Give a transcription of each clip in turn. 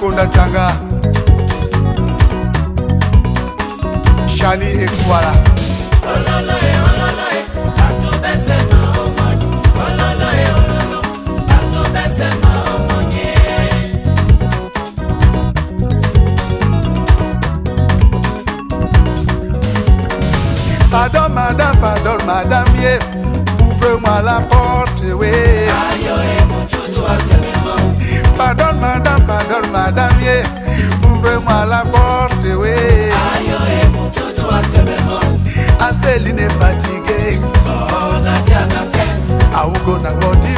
Konda Tanga, Charlie Ekwala. Madame, pardon, madame, yeah. Ouvre-moi la porte, oui. Pardon, madame, pardon, madame. Ouvre-moi la porte, oui. Est fatiguée. Augo na body, ouais.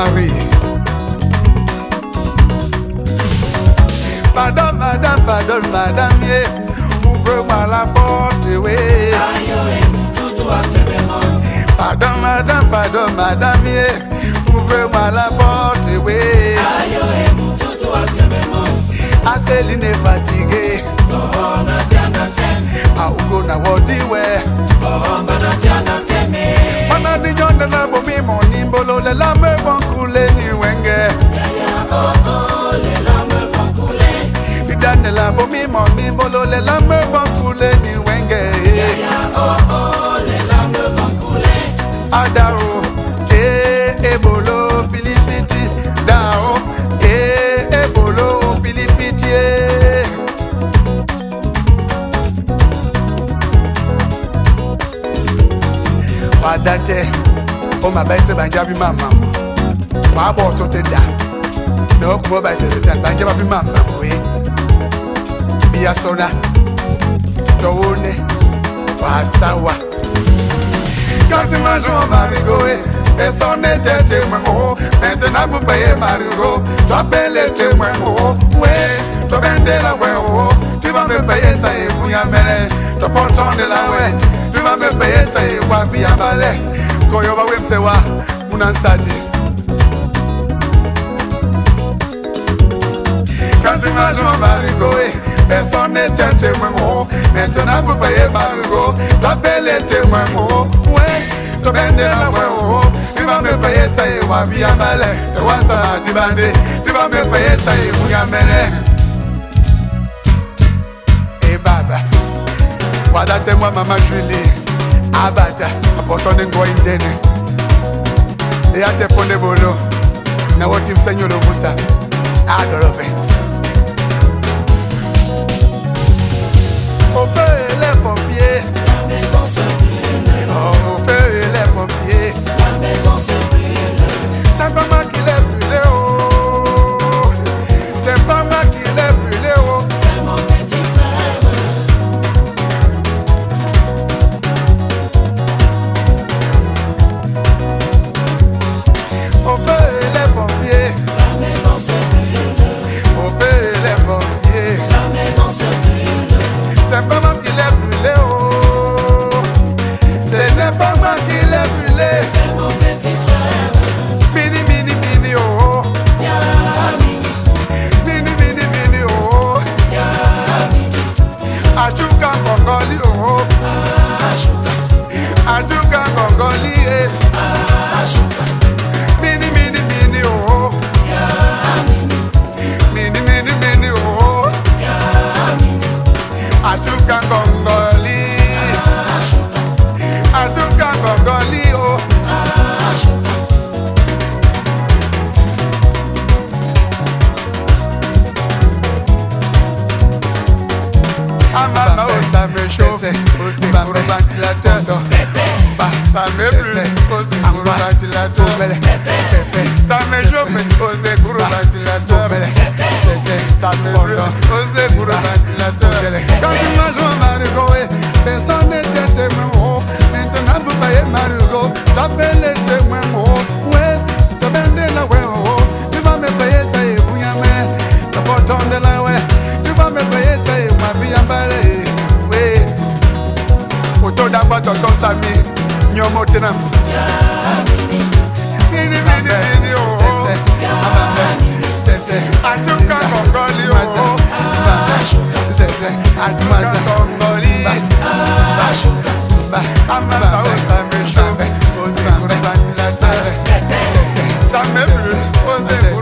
marry. Madam, madam, madam, madam, yeah. Who broke my laport away? Pardon, madam, pardon, madam, yeah. Who broke my laport away? Aseli ne fatigue. No honor. ni bomi mimo mimbo lo le lambe vankule ni wenge Yaya o o le lambe vankule Ada o e bolo filipiti. Da o e bolo filipiti. E Wadate o ma baise banjabi mama Mabo to te da Na okumo baise te ta banjabi mama we Bia sona. To one. Wa sawa. Quand ma joie marigoé, personne n'était témoin. Oh, maintenant vous payez marigot. Tu appelles les témoins. Oh, ouais, tu vendes la ouais. Oh, tu vas me payer ça et vous y amenez. Tu portes de la ouais. Tu vas me payer ça et vous y amenez. Koyo ba wem sewa, unansati. personne n'était témoin, oh. Maintenant, vous payez par go, j'appelle les témoins, oh. Ouais, comme un dénommé, oh. Tu vas me payer ça, et moi, bien malé. Tu vois ça, tu vas me tu vas me payer ça, et vous gamelle. Et eh, baba, voilà témoin, maman Julie. Ah, Abata, apportons une goine d'ennemi. Et à tes ponts de bolo, na wotimsenyo lobusa adolope ah, oh, gros ventilateur. Bah, ça me brûle, au gros ventilateur. Ça me Papa Dr. Sami man, Atunka Kongoli Atunka man, Amata Osame Shove man, Batila Same Blue man,